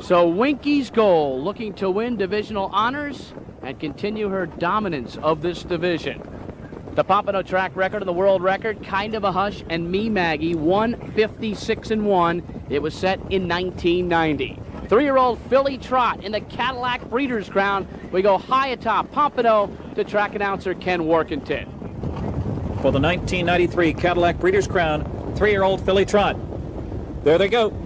So Winky's goal, looking to win divisional honors and continue her dominance of this division. The Pompano track record and the world record, kind of a hush, and me, Maggie, 156 and 1. It was set in 1990. Three-year-old Filly Trot in the Cadillac Breeders' Crown. We go high atop Pompano to track announcer Ken Warkentin. For the 1993 Cadillac Breeders' Crown, three-year-old Filly Trot. There they go.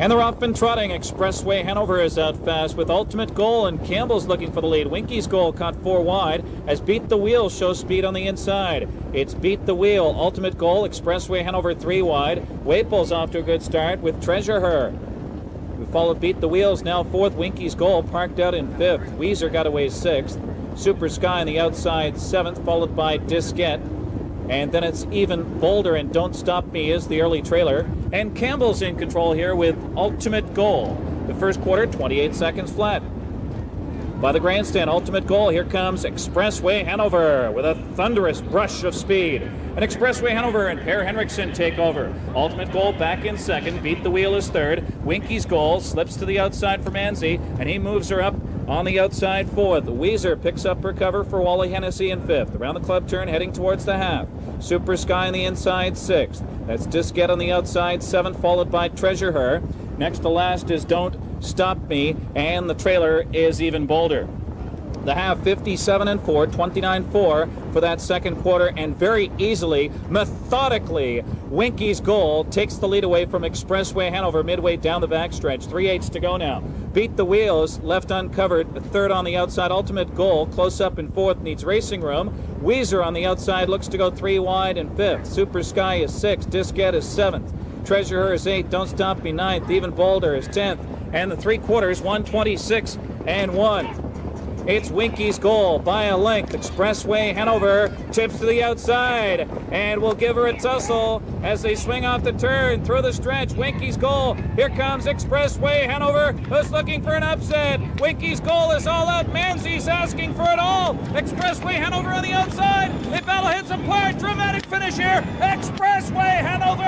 And they're off and trotting. Expressway Hanover is out fast with Ultimate Goal, and Campbell's looking for the lead. Winky's Goal caught four wide as Beat the Wheel shows speed on the inside. It's Beat the Wheel, Ultimate Goal, Expressway Hanover three wide. Waples off to a good start with Treasure Her. We followed Beat the Wheels, now fourth. Winky's Goal parked out in fifth. Weezer got away sixth. Super Sky on the outside seventh, followed by Diskette. And then it's even bolder, and Don't Stop Me is the early trailer. And Campbell's in control here with Ultimate Goal. The first quarter, 28 seconds flat. By the grandstand, Ultimate Goal. Here comes Expressway Hanover with a thunderous brush of speed. And Expressway Hanover and Per Henriksen take over. Ultimate Goal back in second. Beat the Wheel is third. Winky's goal slips to the outside for Manzi, and he moves her up on the outside fourth. Weezer picks up her cover for Wally Hennessy in fifth. Around the club turn, heading towards the half. Super Sky on the inside, sixth. That's Diskette on the outside, seventh, followed by Treasure Her. Next to last is Don't Stop Me, and the trailer is Even Boulder. The half 57 and 4, 29 4 for that second quarter, and very easily, methodically, Winky's goal takes the lead away from Expressway Hanover midway down the backstretch. Three eighths to go now. Beat the wheels, left uncovered, third on the outside. Ultimate goal, close up in fourth, needs racing room. Weezer on the outside looks to go three wide in fifth. Super Sky is sixth, Diskette is seventh. Treasure Her is eighth, Don't Stop Me ninth, Even Boulder is tenth. And the three quarters, 126 and one. It's Winky's goal by a length. Expressway Hanover tips to the outside and will give her a tussle as they swing off the turn through the stretch. Winky's goal. Here comes Expressway Hanover who's looking for an upset. Winky's goal is all out. Manzi's asking for it all. Expressway Hanover on the outside. They battle hits apart. Dramatic finish here. Expressway Hanover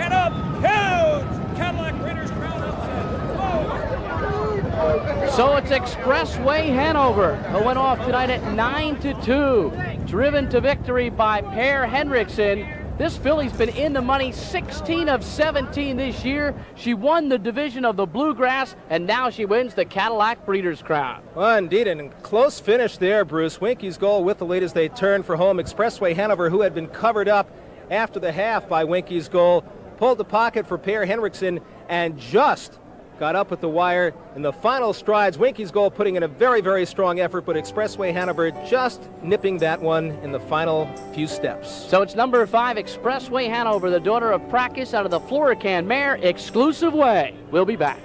and a huge Cadillac Breeders' Crown upset. Whoa. So it's Expressway Hanover, who went off tonight at 9 to 2, driven to victory by Per Henriksen. This filly's been in the money 16 of 17 this year. She won the division of the Bluegrass, and now she wins the Cadillac Breeders' Crown. Well, indeed, and close finish there, Bruce. Winky's goal with the lead as they turn for home. Expressway Hanover, who had been covered up after the half by Winky's goal, pulled the pocket for Per Henriksen and just got up at the wire in the final strides. Winky's goal putting in a very, very strong effort, but Expressway Hanover just nipping that one in the final few steps. So it's number five, Expressway Hanover, the daughter of Practice out of the Florican Mare Exclusive Way. We'll be back.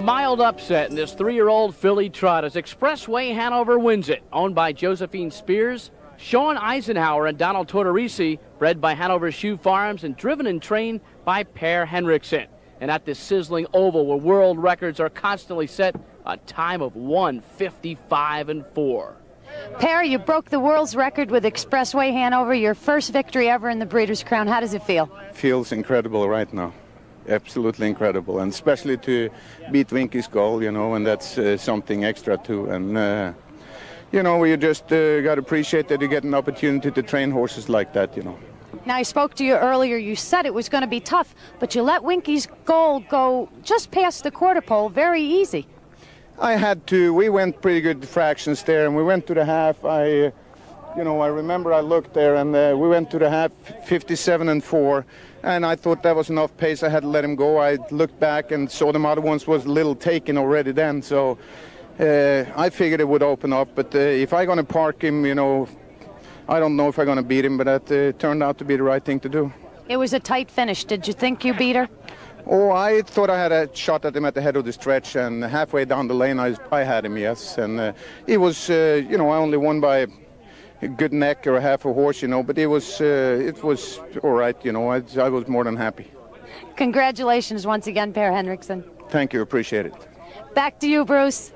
Mild upset in this three-year-old filly trot as Expressway Hanover wins it. Owned by Josephine Spears, Sean Eisenhower, and Donald Tortorisi, bred by Hanover Shoe Farms and driven and trained by Per Henriksen and at this sizzling oval where world records are constantly set, a time of 155 and 4. Per, you broke the world's record with Expressway Hanover, your first victory ever in the Breeders' Crown. How does it feel? Feels incredible right now. Absolutely incredible, and especially to beat Winky's goal, you know, and that's uh, something extra too. And uh, you know, you just uh, got to appreciate that you get an opportunity to train horses like that, you know. Now, I spoke to you earlier. You said it was going to be tough, but you let Winky's goal go just past the quarter pole very easy. I had to. We went pretty good fractions there, and we went to the half. I, you know, I remember I looked there, and uh, we went to the half 57 and 4, and I thought that was enough pace. I had to let him go. I looked back and saw the other ones was a little taken already then, so uh, I figured it would open up. But uh, if I'm going to park him, you know, I don't know if I'm going to beat him, but that uh, turned out to be the right thing to do. It was a tight finish. Did you think you beat her? Oh, I thought I had a shot at him at the head of the stretch, and halfway down the lane, I, I had him, yes. And uh, it was, uh, you know, I only won by a good neck or a half a horse, you know, but it was, uh, it was all right, you know. I, I was more than happy. Congratulations once again, Per Henriksen. Thank you, appreciate it. Back to you, Bruce.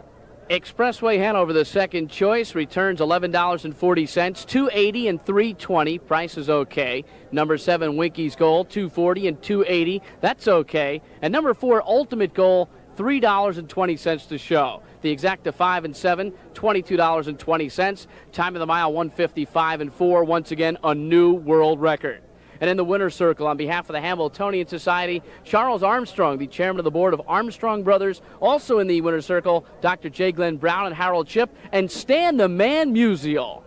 Expressway Hanover, the second choice, returns $11.40, 280 and 320. Price is okay. Number seven, Winky's Goal, 240 and 280. That's okay. And number four, Ultimate Goal, $3.20 to show. The exacta 5 and 7, $22.20. Time of the mile 155 and 4. Once again, a new world record. And in the winner's circle, on behalf of the Hambletonian Society, Charles Armstrong, the chairman of the board of Armstrong Brothers. Also in the winner's circle, Dr. J. Glenn Brown and Harold Chip, and Stan the Man Musial.